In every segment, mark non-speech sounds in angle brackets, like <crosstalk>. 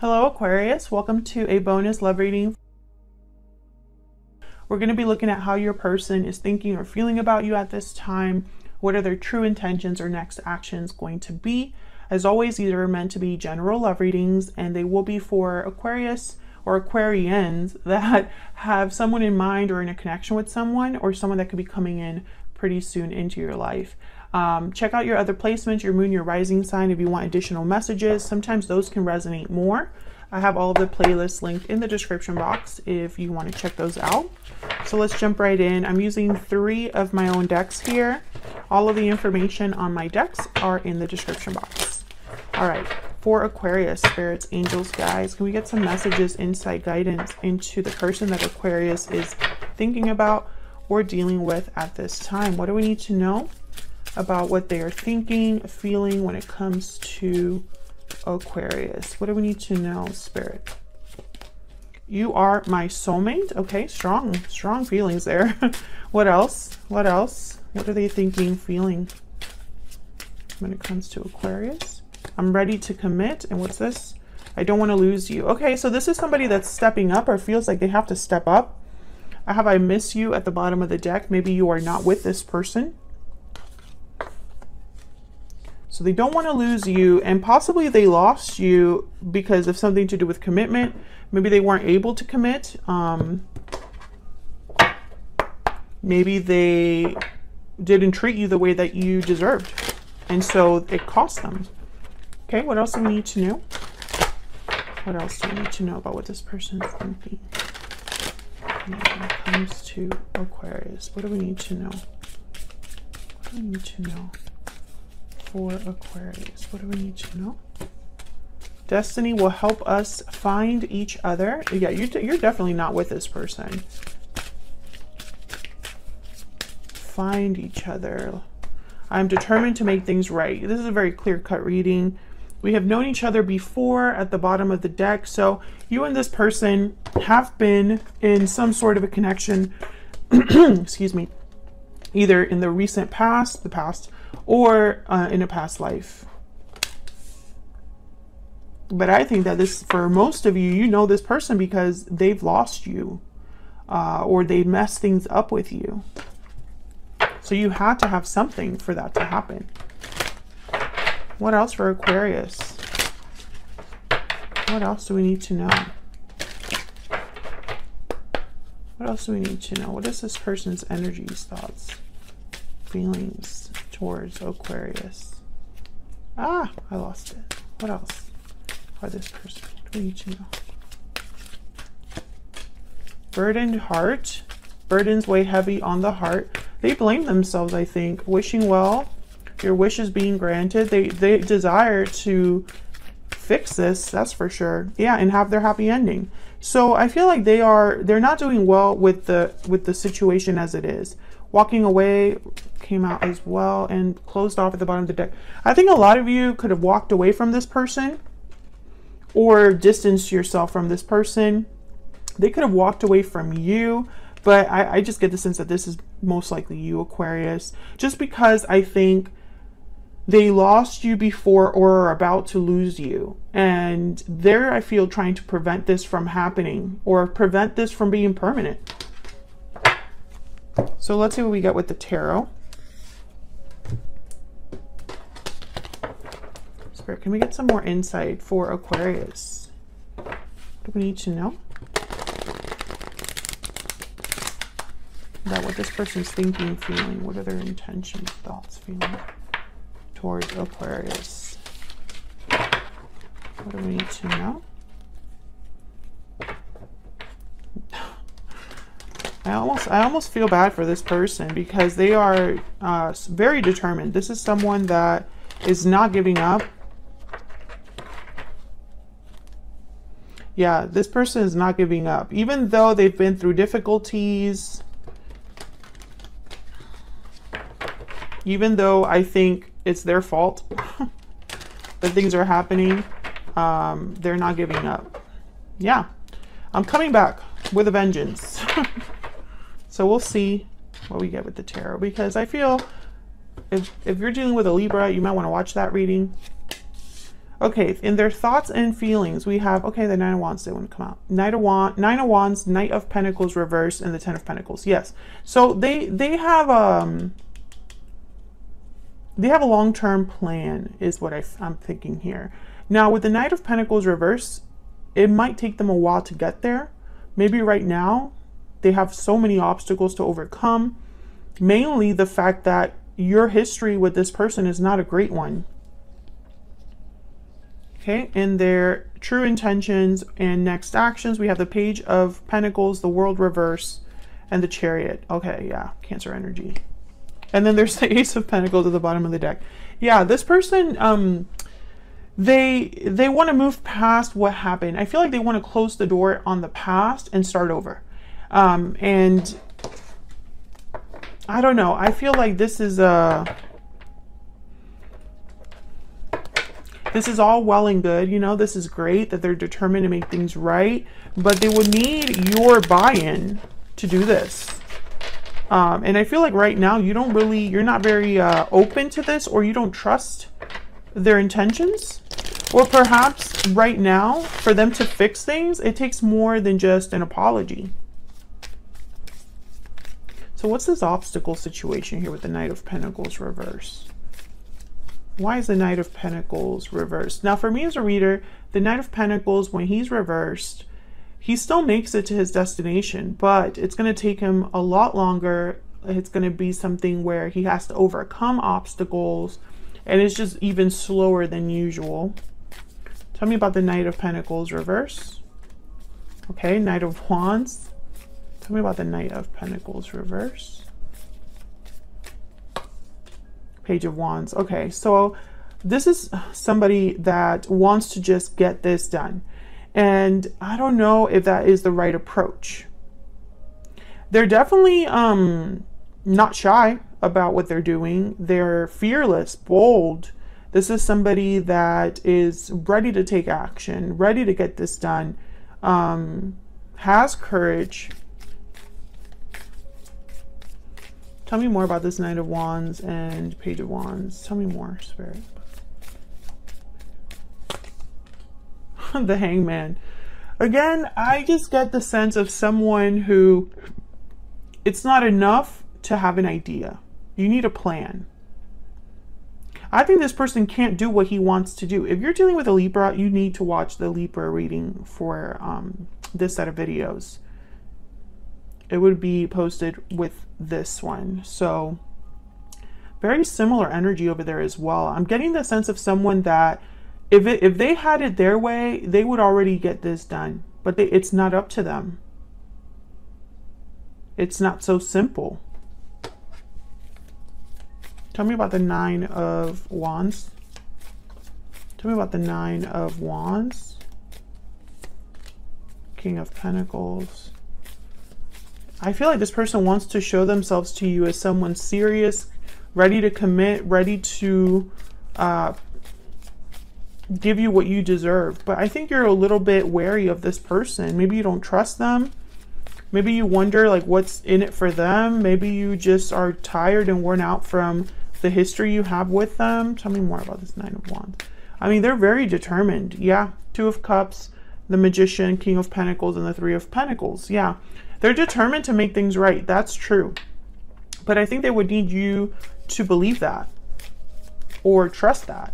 Hello Aquarius, welcome to a bonus love reading. We're going to be looking at how your person is thinking or feeling about you at this time. What are their true intentions or next actions going to be? As always, these are meant to be general love readings and they will be for Aquarius or Aquarians <laughs> that have someone in mind or in a connection with someone or someone that could be coming in pretty soon into your life. Um, check out your other placements, your moon, your rising sign, if you want additional messages. Sometimes those can resonate more. I have all of the playlists linked in the description box if you want to check those out. So let's jump right in. I'm using three of my own decks here. All of the information on my decks are in the description box. All right, for Aquarius, spirits, angels, guys, can we get some messages, insight, guidance into the person that Aquarius is thinking about or dealing with at this time? What do we need to know? About what they are thinking, feeling when it comes to Aquarius. What do we need to know, Spirit? You are my soulmate. Okay, strong, strong feelings there. <laughs> what else? What else? What are they thinking, feeling when it comes to Aquarius? I'm ready to commit. And what's this? I don't want to lose you. Okay, so this is somebody that's stepping up or feels like they have to step up. I have I miss you at the bottom of the deck. Maybe you are not with this person. So they don't want to lose you, and possibly they lost you because of something to do with commitment. Maybe they weren't able to commit. Um, maybe they didn't treat you the way that you deserved, and so it cost them. Okay, what else do we need to know? What else do we need to know about what this person is thinking? When it comes to Aquarius, what do we need to know? What do we need to know? For Aquarius. What do we need to know? Destiny will help us find each other. Yeah, you, you're definitely not with this person. Find each other. I'm determined to make things right. This is a very clear-cut reading. We have known each other before at the bottom of the deck. So you and this person have been in some sort of a connection, <clears throat> excuse me, either in the recent past, the past, or uh, in a past life. But I think that this, for most of you, you know this person because they've lost you uh, or they messed things up with you. So you had to have something for that to happen. What else for Aquarius? What else do we need to know? What else do we need to know? What is this person's energies, thoughts, feelings? Towards Aquarius. Ah, I lost it. What else are this person? What do we need to know? Burdened heart. Burdens weigh heavy on the heart. They blame themselves, I think. Wishing well. Your wish is being granted. They, they desire to fix this, that's for sure. Yeah, and have their happy ending. So I feel like they are they're not doing well with the with the situation as it is. Walking away came out as well and closed off at the bottom of the deck. I think a lot of you could have walked away from this person or distanced yourself from this person. They could have walked away from you, but I, I just get the sense that this is most likely you, Aquarius, just because I think they lost you before or are about to lose you. And they're, I feel, trying to prevent this from happening or prevent this from being permanent. So let's see what we got with the tarot. Spirit, can we get some more insight for Aquarius? Do we need to know? About what this person's thinking, feeling. What are their intentions, thoughts, feeling towards Aquarius? What do we need to know? I almost I almost feel bad for this person because they are uh, very determined. This is someone that is not giving up. Yeah, this person is not giving up. Even though they've been through difficulties, even though I think it's their fault <laughs> that things are happening, um, they're not giving up. Yeah, I'm coming back with a vengeance. <laughs> So we'll see what we get with the tarot because I feel if, if you're dealing with a Libra, you might want to watch that reading. Okay, in their thoughts and feelings, we have okay, the Nine of Wands they to come out. Knight of Wands, Nine of Wands, Knight of Pentacles reversed, and the Ten of Pentacles. Yes, so they they have um they have a long term plan, is what I, I'm thinking here. Now with the Knight of Pentacles reversed, it might take them a while to get there. Maybe right now they have so many obstacles to overcome. Mainly the fact that your history with this person is not a great one Okay, in their true intentions and next actions, we have the Page of Pentacles, the World Reverse, and the Chariot. Okay, yeah, Cancer energy. And then there's <laughs> the Ace of Pentacles at the bottom of the deck. Yeah, this person, um, they they want to move past what happened. I feel like they want to close the door on the past and start over. Um, and I don't know. I feel like this is a This is all well and good, you know, this is great that they're determined to make things right, but they would need your buy-in to do this. Um, and I feel like right now you don't really, you're not very uh, open to this or you don't trust their intentions. Or perhaps right now, for them to fix things, it takes more than just an apology. So what's this obstacle situation here with the Knight of Pentacles reverse? Why is the Knight of Pentacles reversed? Now, for me as a reader, the Knight of Pentacles, when he's reversed, he still makes it to his destination, but it's going to take him a lot longer. It's going to be something where he has to overcome obstacles, and it's just even slower than usual. Tell me about the Knight of Pentacles reverse. Okay, Knight of Wands. Tell me about the Knight of Pentacles reverse. Page of Wands. Okay, so this is somebody that wants to just get this done. And I don't know if that is the right approach. They're definitely um, not shy about what they're doing. They're fearless, bold. This is somebody that is ready to take action, ready to get this done, um, has courage, Tell me more about this Knight of Wands and Page of Wands. Tell me more, Spirit. <laughs> the Hanged Man. Again, I just get the sense of someone who it's not enough to have an idea. You need a plan. I think this person can't do what he wants to do. If you're dealing with a Libra, you need to watch the Libra reading for um, this set of videos it would be posted with this one. So very similar energy over there as well. I'm getting the sense of someone that if it, if they had it their way, they would already get this done, but they, it's not up to them. It's not so simple. Tell me about the Nine of Wands. Tell me about the Nine of Wands. King of Pentacles. I feel like this person wants to show themselves to you as someone serious, ready to commit, ready to uh, give you what you deserve. But I think you're a little bit wary of this person. Maybe you don't trust them. Maybe you wonder like what's in it for them. Maybe you just are tired and worn out from the history you have with them. Tell me more about this Nine of Wands. I mean, they're very determined. Yeah. Two of Cups, the Magician, King of Pentacles, and the Three of Pentacles. Yeah. They're determined to make things right. That's true. But I think they would need you to believe that or trust that.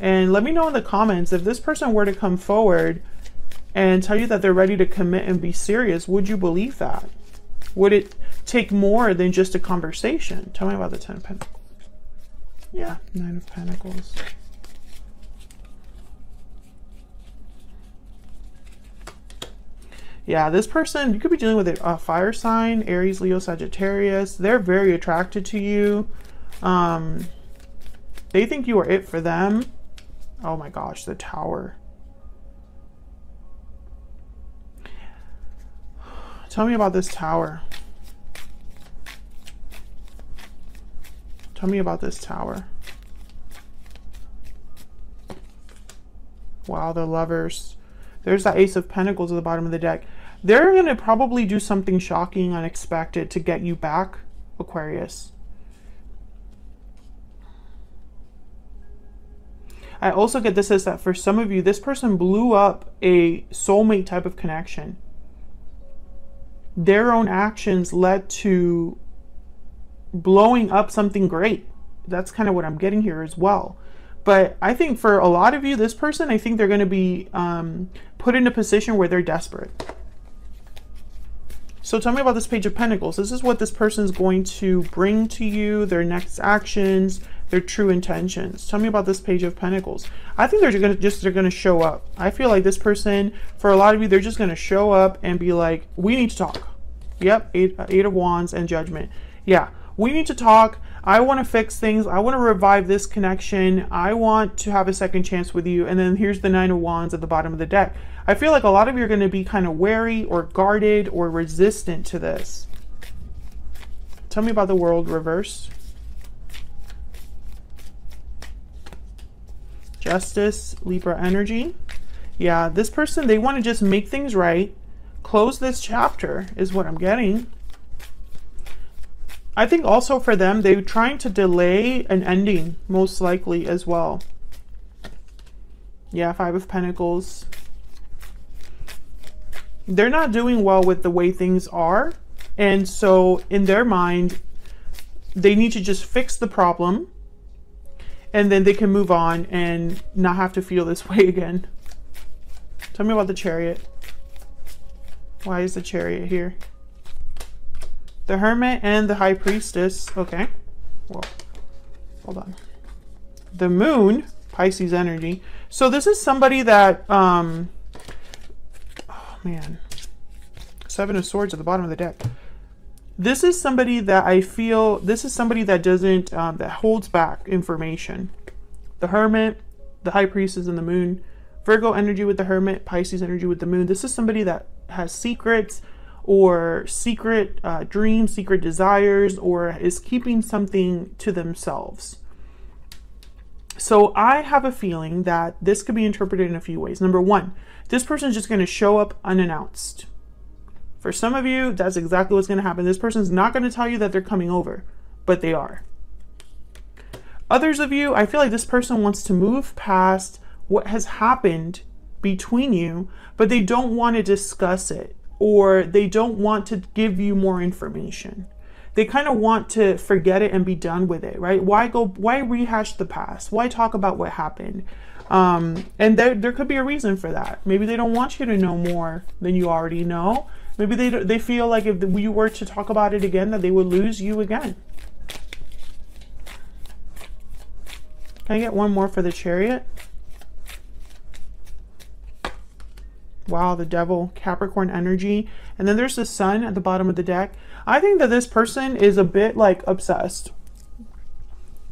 And let me know in the comments if this person were to come forward and tell you that they're ready to commit and be serious, would you believe that? Would it take more than just a conversation? Tell me about the Ten of Pentacles. Yeah, Nine of Pentacles. Yeah, this person, you could be dealing with a, fire sign, Aries, Leo, Sagittarius. They're very attracted to you. Um, they think you are it for them. Oh my gosh, the tower. <sighs> Tell me about this tower. Tell me about this tower. Wow, the lovers. There's that Ace of Pentacles at the bottom of the deck. They're going to probably do something shocking, unexpected to get you back, Aquarius. I also get this as that for some of you, this person blew up a soulmate type of connection. Their own actions led to blowing up something great. That's kind of what I'm getting here as well. But I think for a lot of you, this person, I think they're going to be um, put in a position where they're desperate. So tell me about this Page of Pentacles. This is what this person is going to bring to you, their next actions, their true intentions. Tell me about this Page of Pentacles. I think they're to just they're going to show up. I feel like this person, for a lot of you, they're just going to show up and be like, "We need to talk." Yep, eight, uh, eight of Wands and Judgment. Yeah, we need to talk. I want to fix things. I want to revive this connection. I want to have a second chance with you. And then here's the Nine of Wands at the bottom of the deck. I feel like a lot of you are going to be kind of wary or guarded or resistant to this. Tell me about the world reverse. Justice, Libra energy. Yeah, this person, they want to just make things right. Close this chapter is what I'm getting. I think also for them, they're trying to delay an ending, most likely as well. Yeah, Five of Pentacles. They're not doing well with the way things are. And so in their mind, they need to just fix the problem and then they can move on and not have to feel this <laughs> way again. Tell me about the chariot. Why is the chariot here? The Hermit and the High Priestess. Okay. Well, hold on. The Moon, Pisces energy. So this is somebody that, um, oh man, Seven of Swords at the bottom of the deck. This is somebody that I feel, this is somebody that doesn't, um, that holds back information. The Hermit, the High Priestess, and the Moon. Virgo energy with the Hermit, Pisces energy with the Moon. This is somebody that has secrets, or secret uh, dreams, secret desires, or is keeping something to themselves. So I have a feeling that this could be interpreted in a few ways. Number one, this person is just going to show up unannounced. For some of you, that's exactly what's going to happen. This person's not going to tell you that they're coming over, but they are. Others of you, I feel like this person wants to move past what has happened between you, but they don't want to discuss it or they don't want to give you more information. They kind of want to forget it and be done with it, right? Why go, why rehash the past? Why talk about what happened? Um, and there, there could be a reason for that. Maybe they don't want you to know more than you already know. Maybe they, they feel like if you were to talk about it again, that they would lose you again. Can I get one more for the chariot? Wow, the devil, Capricorn energy. And then there's the sun at the bottom of the deck. I think that this person is a bit like obsessed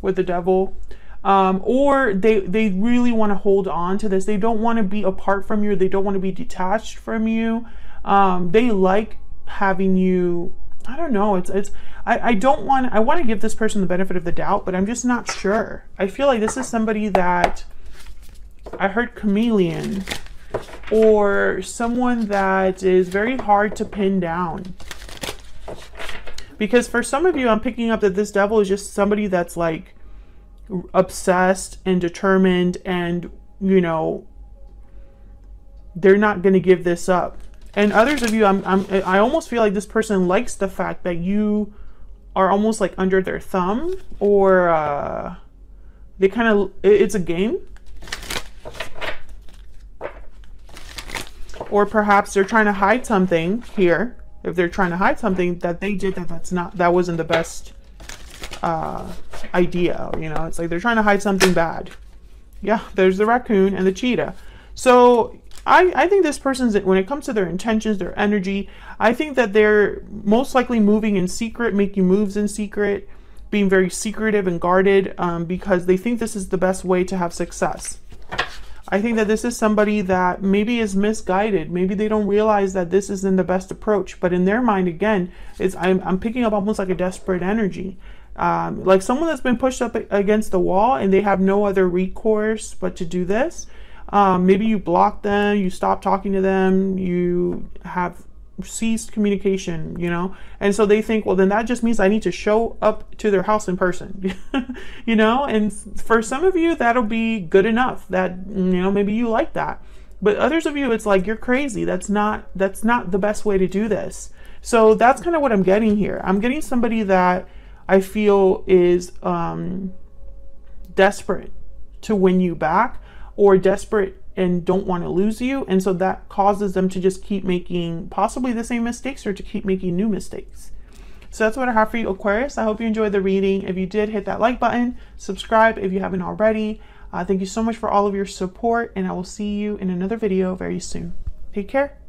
with the devil. Um, or they, they really want to hold on to this. They don't want to be apart from you. They don't want to be detached from you. Um, they like having you. I don't know. It's, it's, I, I don't want, I want to give this person the benefit of the doubt, but I'm just not sure. I feel like this is somebody that I heard chameleon or someone that is very hard to pin down. Because for some of you, I'm picking up that this devil is just somebody that's like obsessed and determined and, you know, they're not going to give this up. And others of you, I'm, I'm, I almost feel like this person likes the fact that you are almost like under their thumb or uh, they kind of, it's a game or perhaps they're trying to hide something here. If they're trying to hide something that they did that that's not that wasn't the best uh, idea you know? It's like they're trying to hide something bad. Yeah there's the raccoon and the cheetah. So I, I think this person's when it comes to their intentions their energy i think that they're most likely moving in secret making moves in secret being very secretive and guarded um, because they think this is the best way to have success I think that this is somebody that maybe is misguided. Maybe they don't realize that this isn't the best approach. But in their mind, again, is I'm, I'm picking up almost like a desperate energy. Um, like someone that's been pushed up against the wall and they have no other recourse but to do this. Um, maybe you block them, you stop talking to them, you have ceased communication, you know? And so they think, well, then that just means I need to show up to their house in person, <laughs> you know? And for some of you, that'll be good enough that, you know, maybe you like that. But others of you, it's like, you're crazy. That's not, that's not the best way to do this. So that's kind of what I'm getting here. I'm getting somebody that I feel is um, desperate to win you back or desperate and don't want to lose you. And so that causes them to just keep making possibly the same mistakes or to keep making new mistakes. So that's what I have for you, Aquarius. I hope you enjoyed the reading. If you did, hit that like button, subscribe if you haven't already. Uh, thank you so much for all of your support, and I will see you in another video very soon. Take care.